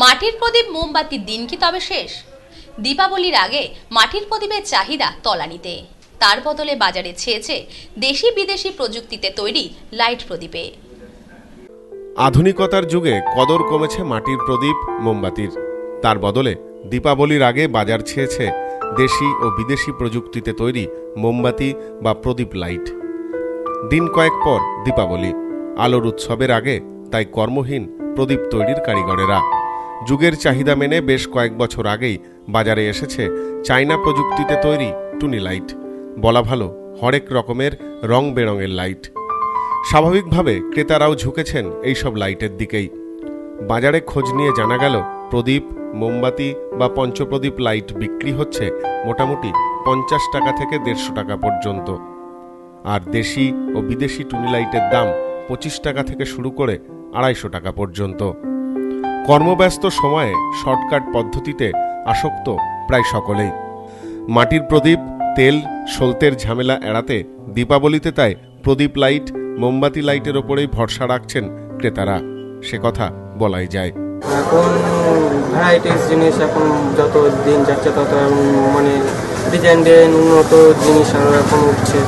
মাটির প্রদীপ মোমবাতির দিন কি তবে শেষ? দীপাবলির আগে মাটির প্রদীপের চাহিদা তলানিতে। তার বদলে বাজারে ছেয়েছে দেশি বিদেশি প্রযুক্তিতে তৈরি লাইট প্রদীপে। আধুনিকতার যুগে কদর কমেছে মাটির প্রদীপ মোমবাতির। তার বদলে দীপাবলির আগে বাজার ছেয়েছে দেশি ও বিদেশি প্রযুক্তিতে তৈরি মোমবাতি বা প্রদীপ লাইট। দিন কয়েক পর দীপাবলি। আলোর উৎসবের আগে তাই কর্মহীন প্রদীপ তৈরির কারিগরেরা। যুগের চাহিদা মেনে বেশ কয়েক বছর আগেই বাজারে এসেছে চাইনা প্রযুক্তিতে তৈরি টুনি লাইট। বলা ভালো, হরেক রকমের রং বেরঙের লাইট। স্বাভাবিকভাবে ক্রেতারাও ঝুঁকেছেন এইসব লাইটের দিকেই। বাজারে খোঁজ নিয়ে জানা গেল, প্রদীপ, মোমবাতি বা পঞ্চপ্রদীপ লাইট বিক্রি হচ্ছে মোটামুটি পঞ্চাশ টাকা থেকে দেড়শো টাকা পর্যন্ত। আর দেশি ও বিদেশি টুনি লাইটের দাম পঁচিশ টাকা থেকে শুরু করে আড়াইশো টাকা পর্যন্ত। কর্মব্যস্ত সময়ে শর্টকাট পদ্ধতিতে আসক্ত প্রায় সকলেই। মাটির প্রদীপ, তেল, সলতের ঝামেলা এড়াতে দীপাবলিতে তাই প্রদীপ লাইট, মোমবাতি লাইটের ওপরেই ভরসা রাখছেন ক্রেতারা। সে কথা বলাই যায়। এখন ভ্যারাইটিস জিনিস এখন যত দিন যাচ্ছে তত মানে ডিজাইন ডিজাইন উন্নত জিনিস আরও এখন উঠছে।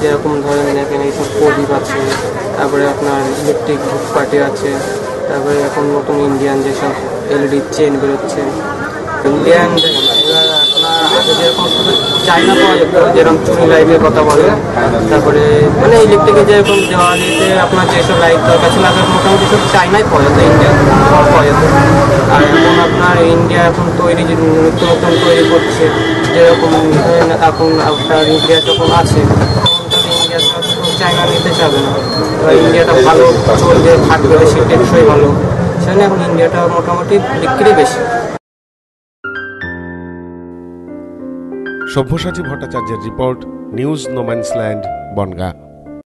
যেরকম ধরেন এখানে এইসব প্রদীপ আছে, তারপরে আপনার ইলেকট্রিক ধূপকাঠি আছে তারপরে এখন নতুন ইন্ডিয়ান যেসব এলইডি চেন বেরোচ্ছে ইন্ডিয়ান যেরকম পাওয়া যেরকম চুরি কথা তারপরে মানে যেরকম আপনার যেসব ইন্ডিয়া এখন আপনার ইন্ডিয়া এখন তৈরি নতুন নতুন তৈরি করছে, যেরকম এখন আপনার ইন্ডিয়া যখন আছে ইন্ডিয়াটা ভালো চলবে থাকবে বেশি টেকসই ভালো। সেখানে এখন ইন্ডিয়াটা মোটামুটি বিক্রি বেশি। সভ্যসাচী ভট্টাচার্যের রিপোর্ট, নিউজ নোম্যান্সল্যান্ড বনগা।